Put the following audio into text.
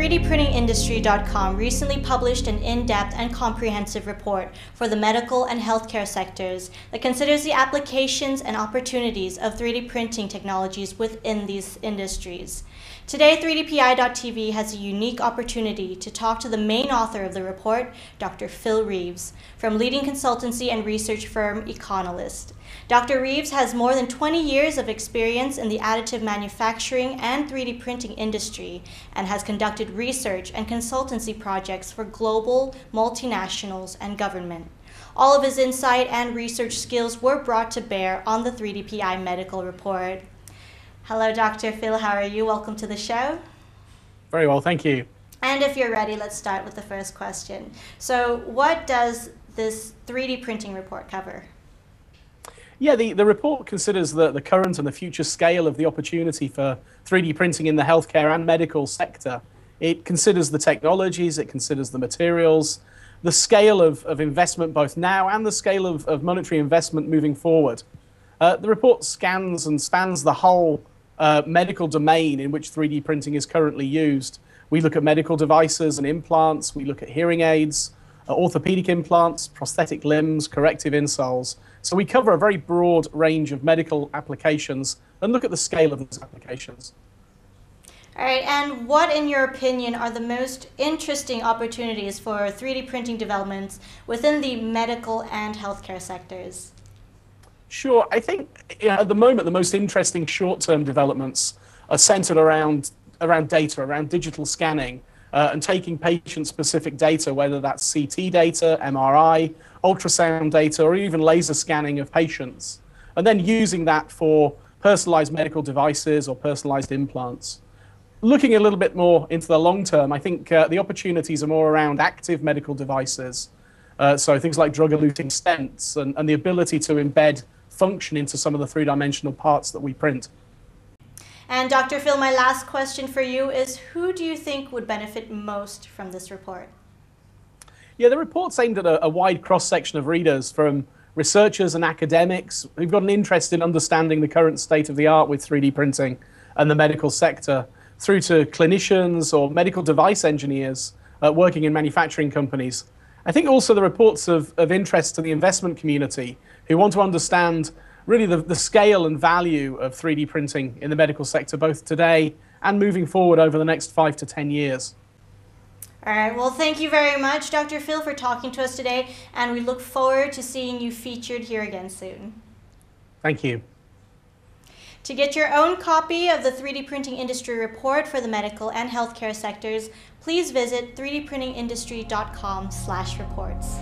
3dprintingindustry.com recently published an in-depth and comprehensive report for the medical and healthcare sectors that considers the applications and opportunities of 3D printing technologies within these industries. Today, 3dpi.tv has a unique opportunity to talk to the main author of the report, Dr. Phil Reeves, from leading consultancy and research firm Econolyst. Dr. Reeves has more than 20 years of experience in the additive manufacturing and 3D printing industry and has conducted research and consultancy projects for global multinationals and government. All of his insight and research skills were brought to bear on the 3DPI medical report. Hello, Dr. Phil. How are you? Welcome to the show. Very well, thank you. And if you're ready, let's start with the first question. So, what does this 3D printing report cover? Yeah, the, the report considers the, the current and the future scale of the opportunity for 3D printing in the healthcare and medical sector. It considers the technologies, it considers the materials, the scale of, of investment both now and the scale of, of monetary investment moving forward. Uh, the report scans and spans the whole uh, medical domain in which 3D printing is currently used. We look at medical devices and implants, we look at hearing aids, uh, orthopedic implants, prosthetic limbs, corrective insoles. So we cover a very broad range of medical applications and look at the scale of those applications. All right, and what, in your opinion, are the most interesting opportunities for 3D printing developments within the medical and healthcare sectors? Sure. I think you know, at the moment the most interesting short-term developments are centered around around data, around digital scanning, uh, and taking patient-specific data, whether that's CT data, MRI, ultrasound data, or even laser scanning of patients, and then using that for personalized medical devices or personalized implants. Looking a little bit more into the long term, I think uh, the opportunities are more around active medical devices. Uh, so things like drug-eluting stents and, and the ability to embed function into some of the three-dimensional parts that we print. And Dr. Phil, my last question for you is who do you think would benefit most from this report? Yeah, the report's aimed at a, a wide cross-section of readers from researchers and academics who've got an interest in understanding the current state of the art with 3D printing and the medical sector, through to clinicians or medical device engineers uh, working in manufacturing companies. I think also the reports of, of interest to the investment community who want to understand really the, the scale and value of 3D printing in the medical sector, both today and moving forward over the next five to 10 years. All right, well, thank you very much, Dr. Phil, for talking to us today, and we look forward to seeing you featured here again soon. Thank you. To get your own copy of the 3D printing industry report for the medical and healthcare sectors, please visit 3dprintingindustry.com/reports.